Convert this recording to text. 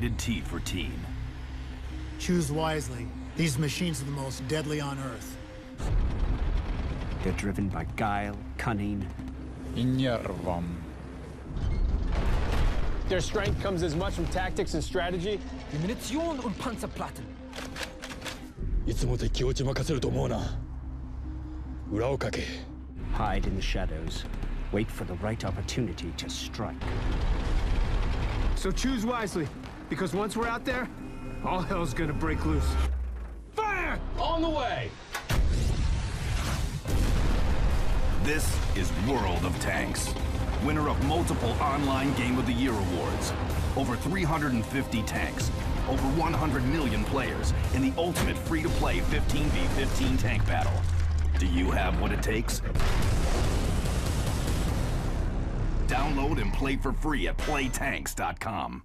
rated T for teen. Choose wisely. These machines are the most deadly on Earth. They're driven by guile, cunning, Injärvam. Their strength comes as much from tactics and strategy. Die Munition und Panzerplatten. いつも敵を打ち負かせると思うな裏をかけ hide in the shadows, wait for the right opportunity to strike. So choose wisely, because once we're out there, all hell's gonna break loose. Fire! On the way! This is World of Tanks. Winner of multiple online Game of the Year awards. Over 350 tanks. Over 100 million players in the ultimate free-to-play 15v15 tank battle. Do you have what it takes? Download and play for free at playtanks.com.